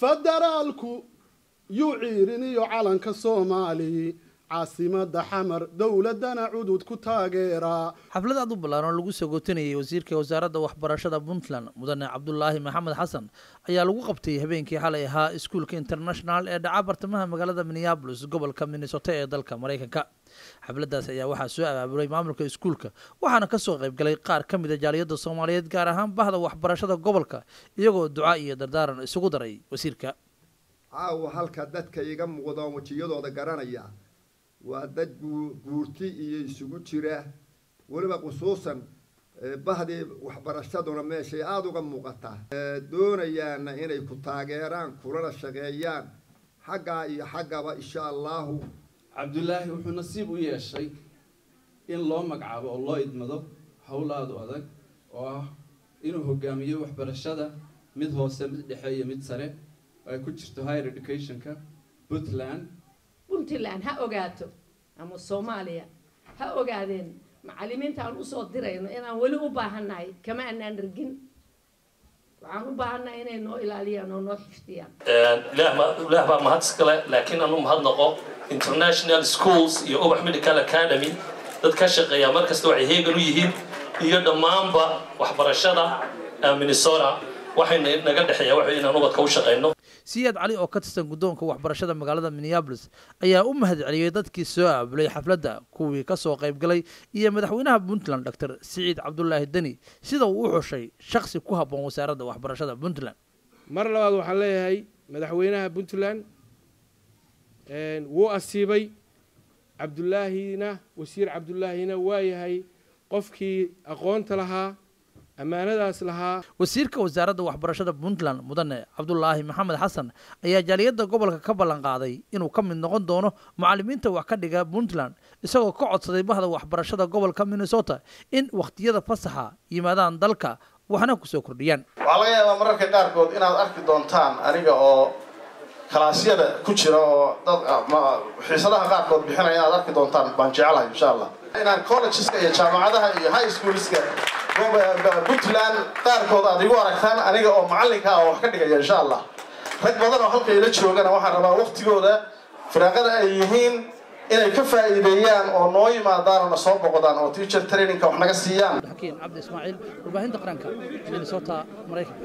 federaalku yuu ciiriniyo calanka soomaali. Caasimada xamar dowladana cudud ku taageeraa xaflad aad u ballaaran oo lagu soo gootinayay wasiirka wasaaradda waxbarashada puntland mudane cabdulaahi maxamed xasan ayaa lagu qabtay habeenkii xalay ahaa iskuulka international ee dhaca bartamaha magaalada minneabolis gobolka minnesota ee dalka maraykanka xafladdaas ayaa waxaa soo abaabulay maamulka iskuulka waxaana ka soo qaybgalay qaar ka mid a jaaliyadda soomaaliyeed gaar ahaan bahda waxbarashada gobolka iyagoo duca iyo dardaaran isugu daray wasiirka. Caawa halka dadka iga muuqdoon wejiyadooda garanaya waa dad guurti iyo isugu jira. Weliba khusuusan bahdii waxbarashaduna meeshay aada uga muuqataa doonayaana inay ku taageeraan kulana shaqeeyaan. Xaggaa iyo xaggaba insha allahu cabdulaahi wuxuu nasiib u yeeshay in loo magacaabo oo loo idmado howl aada u adag oo ah inuu hogaamiyo waxbarashada mid hoose mid dhexe iyo mid sare. Oo ay ku jirto higher educationka puntland. Puntland ha ogaato. Ama soomaaliya. Ha ogaadeen. Macalimiinta aan u soo dirayno inaan weli u baahannahay kama anaan dhargin waxaan u baahannahay inay noo ilaaliyaan oo noo xifdiyaan ilaah baa mahad iskale laakiin anu mahadnaqo international schools iyo ubax medical academy. Dad ka shaqeeya mar kasta waxay heegan u yihiin iyo dhammaanba waxbarashada minnesota. Waxayna naga dhexeeya waxa inaan ubadka u shaqeyno. Siyaad cali oo ka tirsan guddoonka waxbarashada magaalada minneabolis ayaa u mahad celiyey dadkii soo aabulay xafladda kuwii ka soo qaybgalay iyo madaxweynaha puntland doctor siciid cabdulaahi deni. Sida uu u xushay shaksi ku habboon wasaaradda waxbarashada puntland. Mar labaad waxaan leeyahay madaxweynaha puntland wuu asiibay. Cabdulaahina wasiir cabdulaahina waa yahay qofkii aqoonta lahaa ammaanadaas lahaa. Wasiirka wasaaradda waxbarashada puntland mudane cabdulaahi maxamed xasan ayaa jaaliyadda gobolka ka ballan qaaday inuu ka mid noqon doono macalimiinta wax ka dhiga puntland isagoo ka codsaday bahda waxbarashada gobolka minnesota in wakhtiyada fasaxa yimaadaan dalka waxna ku soo kordhiyaan. Waxaa laga yaabaa mararka qaarkood inaad arki doontaan aniga oo kalaasyada ku jira oo dad xiisadaha qaarkood bixinaya inaad arki doontaan baan jecelahay insha allah inaan collegeska iyo jaamacadaha iyo high schoolska puntland qaarkood aad igu aragtaan aniga oo macallinka ah oo wax ka dhigaya insha allah rag badan oo halka ila joogana waxaan rabaa waktigooda firaaqada ay yihiin inay ka faa'iideeyaan oo noo yimaadaan oo na soo boqdaan oo teacher trainingka wax naga siiyaan. Xakiin cabdi ismaaciil warbaahinta qaranka minnesota maraykanka